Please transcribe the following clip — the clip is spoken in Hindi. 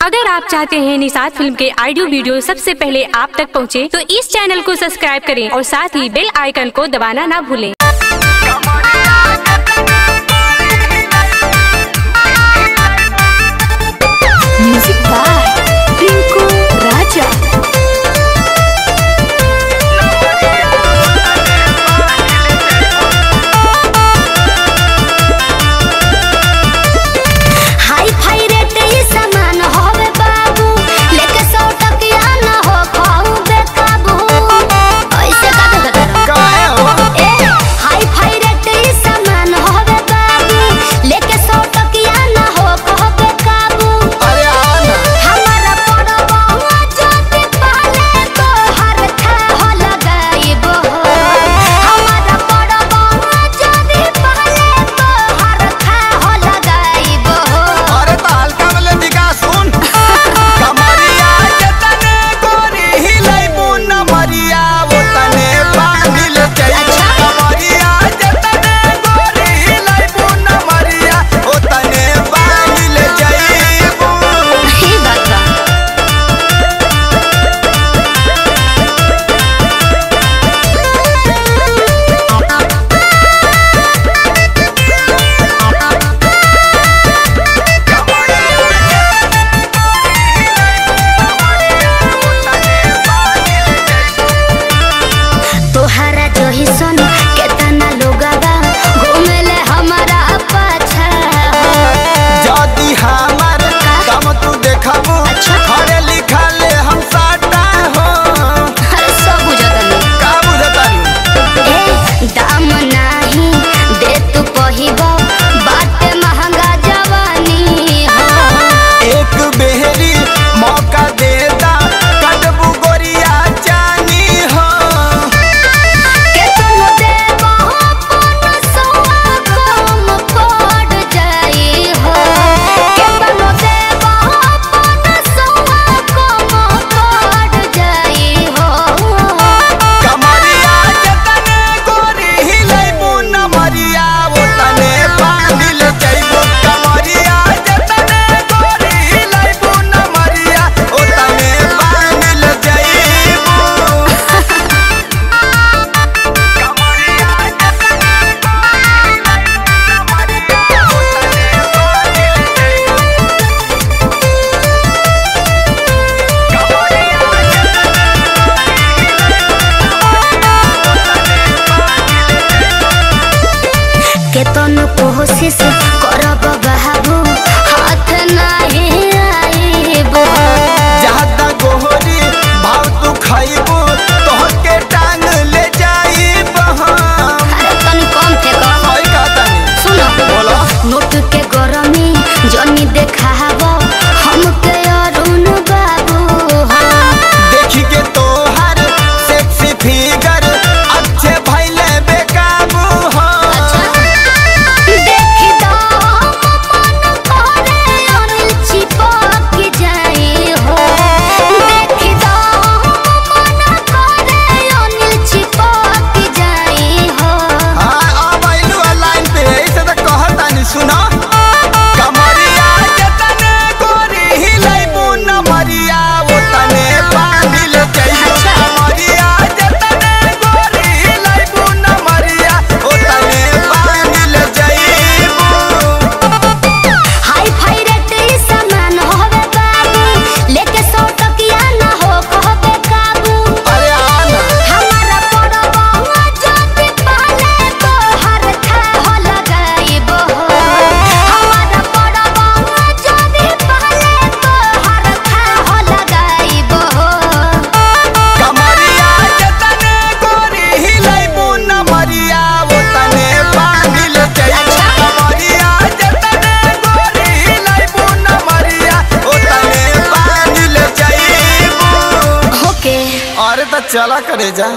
अगर आप चाहते हैं निषाद फ़िल्म के ऑडियो वीडियो सबसे पहले आप तक पहुँचे, तो इस चैनल को सब्सक्राइब करें और साथ ही बेल आइकन को दबाना ना भूलें। ओहो से चला करे जा